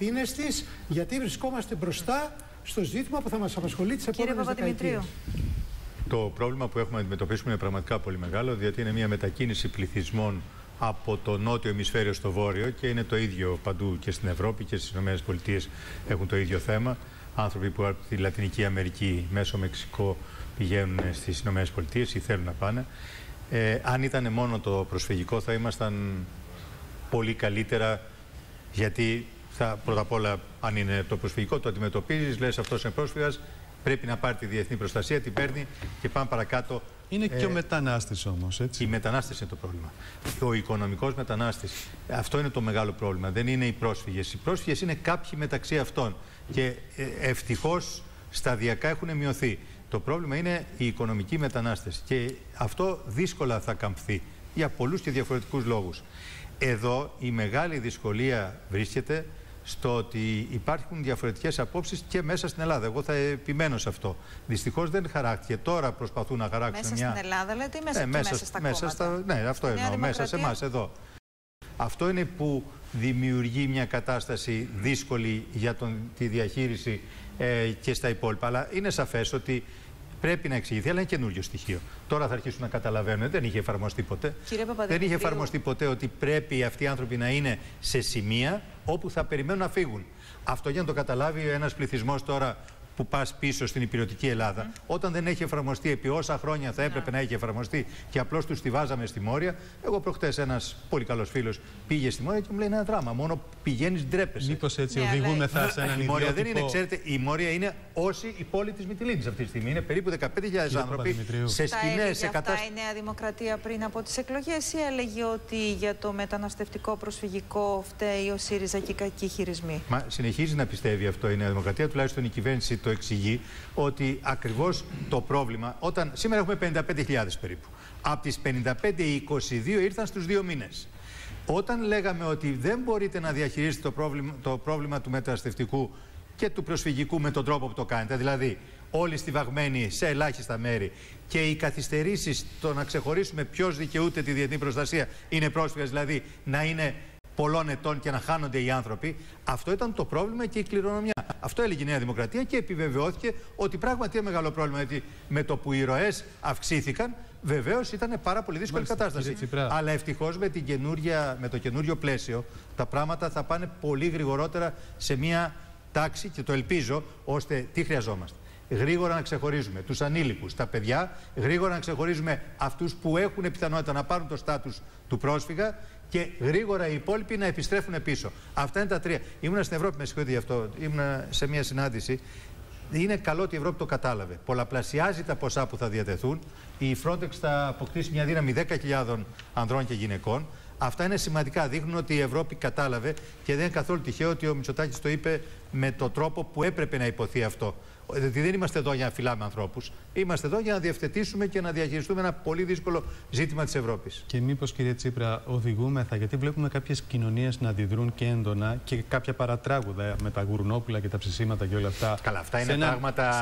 ευθύνες της, γιατί βρισκόμαστε μπροστά στο ζήτημα που θα μας απασχολεί τις επόμενες δεκαετίες. Το πρόβλημα που έχουμε να αντιμετωπίσουμε είναι πραγματικά πολύ μεγάλο, διότι είναι μια μετακίνηση πληθυσμών από το νότιο ημισφαίριο στο βόρειο και είναι το ίδιο παντού και στην Ευρώπη και στις ΗΠΑ έχουν το ίδιο θέμα. Άνθρωποι που από τη Λατινική Αμερική μέσω Μεξικό πηγαίνουν στις ΗΠΑ ή θέλουν να πάνε. Ε, αν ήταν μόνο το προσφυγικό θα ήμασταν πολύ καλύτερα γιατί θα, πρώτα απ' όλα αν είναι το προσφυγικό το αντιμετωπίζεις, λες αυτός είναι πρόσφυγας, πρέπει να πάρει τη διεθνή προστασία, την παίρνει και πάμε παρακάτω. Είναι και ο ε, μετανάστης όμως, έτσι. Η μετανάστες είναι το πρόβλημα. Ο οικονομικός μετανάστης. Αυτό είναι το μεγάλο πρόβλημα. Δεν είναι οι πρόσφυγες. Οι πρόσφυγες είναι κάποιοι μεταξύ αυτών. Και ε, ευτυχώς σταδιακά έχουν μειωθεί. Το πρόβλημα είναι οι οικονομικοί μετανάστες και αυτό δύσκολα θα καμφθεί για πολλούς και διαφορετικούς λόγους. Εδώ η μεγάλη δυσκολία βρίσκεται στο ότι υπάρχουν διαφορετικές απόψεις και μέσα στην Ελλάδα. Εγώ θα επιμένω σε αυτό. Δυστυχώς δεν χαράχτηκε. Τώρα προσπαθούν να χαράξουν μέσα μια... Μέσα στην Ελλάδα λέτε ή μέσα, ναι, μέσα, μέσα στα μέσα στα... Ναι, αυτό εννοώ. Μέσα σε εμάς εδώ. Αυτό είναι που δημιουργεί μια κατάσταση δύσκολη για τον, τη διαχείριση ε, και στα υπόλοιπα. Αλλά είναι σαφές ότι πρέπει να εξηγηθεί, αλλά είναι καινούριο στοιχείο. Τώρα θα αρχίσουν να καταλαβαίνουν. Δεν είχε εφαρμοστεί ποτέ. δεν είχε εφαρμοστεί ποτέ ότι πρέπει αυτοί οι άνθρωποι να είναι σε σημεία όπου θα περιμένουν να φύγουν. Αυτό για να το καταλάβει ένας πληθυσμός τώρα που πας πίσω στην υπηρετική Ελλάδα, όταν δεν έχει εφαρμοστεί επί όσα χρόνια θα έπρεπε να έχει εφαρμοστεί και απλώς τους τη βάζαμε στη Μόρια. Εγώ προχτές ένας πολύ καλός φίλος πήγε στη Μόρια και μου λέει ένα δράμα. Μόνο πηγαίνεις, ντρέπεσαι. Μήπως έτσι ναι, οδηγούμεθα σε έναν Η Μόρια δεν είναι, ξέρετε, η Μόρια είναι όσοι η πόλη της Μυτιλίνης αυτή τη στιγμή. Είναι περίπου 15.000 άνθρωποι σε σκηνές, σε κατάσταση. η Νέα Δημοκρατία πριν από τις εκλογές ή έλεγε ότι για το μεταναστευτικό προσφυγικό φταίει ο ΣΥΡΙΖΑ και οι κακοί χειρισμοί; Μα συνεχίζει να πιστεύει αυτό η Νέα Δημοκρατία, τουλάχιστον η κυβέρνηση το εξηγεί ότι ακριβώς το πρόβλημα, όταν σήμερα έχουμε 55.000 περίπου, από τις 55 οι 22 ήρθαν στους δύο μήνες. Όταν λέγαμε ότι δεν μπορείτε να διαχειρίσετε το πρόβλημα, το πρόβλημα του μεταναστευτικού και του προσφυγικού με τον τρόπο που το κάνετε, δηλαδή όλοι στιβαγμένοι σε ελάχιστα μέρη και οι καθυστερήσεις το να ξεχωρίσουμε ποιος δικαιούται τη διεθνή προστασία είναι πρόσφυγα, δηλαδή να είναι πολλών ετών και να χάνονται οι άνθρωποι. Αυτό ήταν το πρόβλημα και η κληρονομιά. Αυτό έλεγε η Νέα Δημοκρατία και επιβεβαιώθηκε ότι πράγματι είναι μεγάλο πρόβλημα. Γιατί με το που οι ροές αυξήθηκαν, βεβαίως ήταν πάρα πολύ δύσκολη Μάλιστα, κατάσταση. Αλλά ευτυχώς με, με το καινούριο πλαίσιο τα πράγματα θα πάνε πολύ γρηγορότερα σε μια τάξη και το ελπίζω ώστε τι χρειαζόμαστε. Γρήγορα να ξεχωρίζουμε τους ανήλικους, τα παιδιά, γρήγορα να ξεχωρίζουμε αυτούς που έχουν πιθανότητα να πάρουν το στάτους του πρόσφυγα και γρήγορα οι υπόλοιποι να επιστρέφουν πίσω. Αυτά είναι τα τρία. Ήμουν στην Ευρώπη, με συγχωρείτε γι' αυτό. Ήμουν σε μια συνάντηση. Είναι καλό ότι η Ευρώπη το κατάλαβε. Πολλαπλασιάζει τα ποσά που θα διατεθούν. Η Frontex θα αποκτήσει μια δύναμη 10.000 ανδρών και γυναικών. Αυτά είναι σημαντικά. Δείχνουν ότι η Ευρώπη κατάλαβε και δεν είναι καθόλου τυχαίο ότι ο Μητσοτάκης το είπε με τον τρόπο που έπρεπε να υποθεί αυτό. Δηλαδή δεν είμαστε εδώ για να φυλάμε ανθρώπους. Είμαστε εδώ για να διευθετήσουμε και να διαχειριστούμε ένα πολύ δύσκολο ζήτημα της Ευρώπης. Και μήπως, κύριε Τσίπρα, οδηγούμεθα, γιατί βλέπουμε κάποιες κοινωνίες να αντιδρούν και έντονα και κάποια παρατράγουδα με τα γουρνόπουλα και τα ψησίματα και όλα αυτά. Καλά, αυτά είναι ένα, πράγματα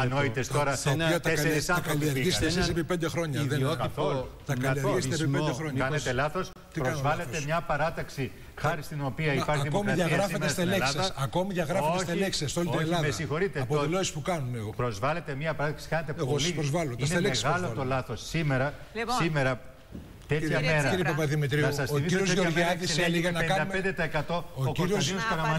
ανόητες τώρα. Σε ένα, τέσσερις Τα καλλιεργήσετε εσεί επί πέντε χρόνια. Δεν είναι καθόλου. Τα καλλιεργήσετε επί πέντε χρόνια. Κάνετε λάθος; Προσβάλλετε μια παράταξη χάρη στην οποία υπάρχει Ακόμη διαγράφετε στελέξει. Ακόμη διαγράφετε στελέξει σε όλη την Ελλάδα. Με συγχωρείτε. Από δηλώσει που κάνουν εγώ. Προσβάλλετε μια παράδειξη. Κάνετε εγώ πολύ. Προσβάλλω. Είναι μεγάλο το λάθος. Σήμερα, λοιπόν. σήμερα Τέτοια κύριε, μέρα. Κύριε Παπαδημητρίου, ο κύριος Γεωργιάδης έλεγε να κάνουμε. ο κύριος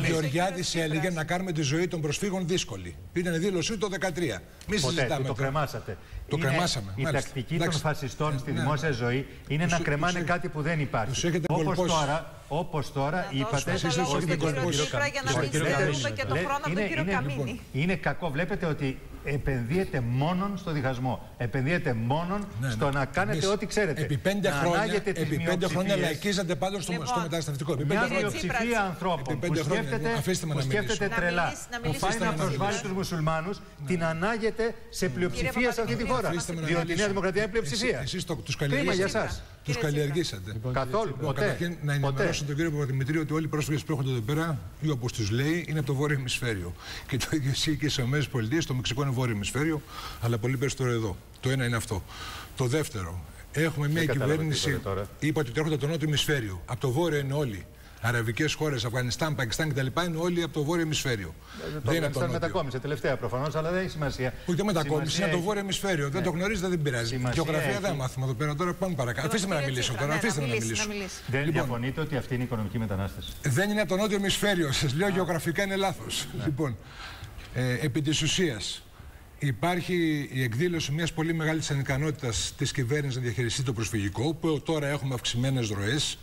Γεωργιάδης έλεγε να κάνουμε τη ζωή των προσφύγων δύσκολη. Ήταν δήλωσή το 2013. Μη συζητάμε. Το κρεμάσατε. Το κρεμάσαμε. Η τακτική των φασιστών στη ναι. δημόσια ζωή είναι να κρεμάνε κάτι που δεν υπάρχει. Όπως τώρα, όπως τώρα είπατε. Εσεί του έχετε κολπώσει. Για να μην συζητούμε και το χρόνο από τον κύριο Καμίνη. Είναι κακό. Βλέπετε ότι επενδύεται μόνο στο διχασμό. Επενδύεται μόνο ναι, ναι. στο να κάνετε ό,τι ξέρετε. Επί πέντε να χρόνια, επί πέντε χρόνια λαϊκίζατε πάντω στο, λοιπόν, στο μεταναστευτικό. Επί μια μειοψηφία ανθρώπων που σκέφτεται, που σκέφτεται τρελά, που πάει να προσβάλλει τους μουσουλμάνους, ναι. την ανάγεται σε πλειοψηφία σε αυτή τη χώρα. Διότι η Νέα Δημοκρατία είναι πλειοψηφία. Εσείς τους καλλιεργήσατε. Τους καλλιεργήσατε. Λοιπόν, Καθόλου. Λοιπόν, καταρχήν να ενημερώσω τον κύριο Παπαδημητρίου ότι όλοι οι πρόσφυγες που έρχονται εδώ πέρα, ή όπως τους λέει, είναι από το βόρειο ημισφαίριο. Και το ίδιο ισχύει και στι ΗΠΑ. Το Μεξικό είναι βόρειο ημισφαίριο, αλλά πολύ περισσότερο εδώ. Το ένα είναι αυτό. Το δεύτερο, έχουμε μια κυβέρνηση. Είπατε ότι έρχονται από το νότιο ημισφαίριο. Από το βόρειο είναι όλοι. Αραβικές χώρες, Αφγανιστάν, Πακιστάν κτλ. είναι όλοι από το βόρειο ημισφαίριο. Ε, δεν είναι από το μετακόμισε τελευταία προφανώς, αλλά δεν έχει σημασία. Ούτε δεν μετακόμισε, είναι το βόρειο ημισφαίριο. Δεν ναι. το γνωρίζετε, δεν πειράζει. Γεωγραφία δεν μάθουμε εδώ πέρα. Τώρα πάμε παρακάτω. Αφήστε με να μιλήσω τώρα. Αφήστε με να μιλήσω. Δεν λοιπόν, διαφωνείτε ότι αυτή είναι η οικονομική μετανάστευση. Δεν είναι από το νότιο ημισφαίριο. Σας λέω γεωγραφικά είναι λάθος. Ναι. Λοιπόν, ε, επί της ουσίας, υπάρχει η εκδήλωση μιας πολύ μεγάλης ανικανότητας της κυβέρνησης να διαχειριστεί το προσφυγικό, που τώρα έχουμε αυξημένες ροές.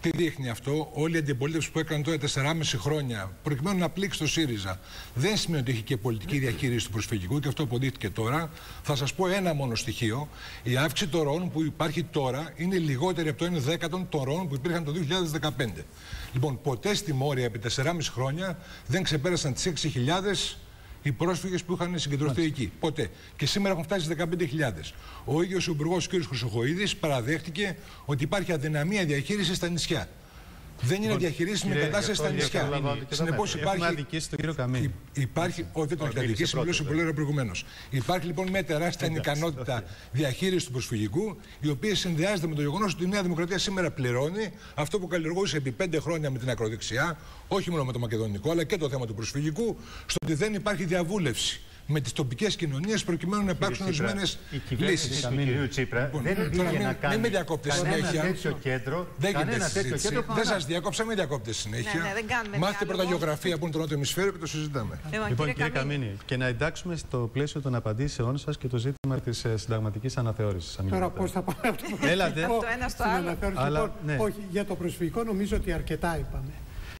Τι δείχνει αυτό, όλη η αντιπολίτευση που έκανε τώρα 4,5 χρόνια προκειμένου να πλήξει το ΣΥΡΙΖΑ δεν σημαίνει ότι έχει και πολιτική διαχείριση του προσφυγικού και αυτό αποδείχθηκε τώρα. Θα σας πω ένα μόνο στοιχείο. Η αύξηση των ροών που υπάρχει τώρα είναι λιγότερη από το 1 δέκατο των ροών που υπήρχαν το 2015. Λοιπόν, ποτέ στη Μόρια επί 4,5 χρόνια δεν ξεπέρασαν τις 6.000 οι πρόσφυγες που είχαν συγκεντρωθεί εκεί. Ποτέ. Και σήμερα έχουν φτάσει στι 15.000. Ο ίδιος ο Υπουργός κ. Χρυσοχοίδης παραδέχτηκε ότι υπάρχει αδυναμία διαχείρισης στα νησιά. Δεν είναι λοιπόν, διαχειρίσιμη η κατάσταση στα νησιά. Συνεπώς υπάρχει. αδικήσει τον κύριο Καμίνη. Υπάρχει. Όχι, δεν τον έχει αδικήσει, μιλούσε που λέω προηγουμένως. Υπάρχει λοιπόν μια τεράστια ανικανότητα διαχείρισης του προσφυγικού, η οποία συνδυάζεται με το γεγονός ότι η Νέα Δημοκρατία σήμερα πληρώνει αυτό που καλλιεργούσε επί πέντε χρόνια με την ακροδεξιά, όχι μόνο με το μακεδονικό, αλλά και το θέμα του προσφυγικού, στο ότι δεν υπάρχει διαβούλευση με τις τοπικές κοινωνίες προκειμένου να υπάρξουν ορισμένες λύσει. Η κυβέρνηση του Τσίπρα λοιπόν, δεν πήγε να κάνει μην με συνέχεια. τέτοιο κέντρο. Δεν κανένα τέτοιο κέντρο. Δεν σας διάκοψα, μην διακόπτε συνέχεια. Ναι, ναι, Μάθετε πρώτα γεωγραφία που είναι το νότιο ημισφαίριο και το συζητάμε. Λοιπόν, κύριε Καμίνη, και να εντάξουμε στο πλαίσιο των απαντήσεών σας και το ζήτημα της ε, συνταγματικής αναθεώρησης. Τώρα πώς θα πάμε από το Έλατε. Το ένα στο άλλο. Λοιπόν, όχι, για το προσφυγικό νομίζω ότι αρκετά είπαμε.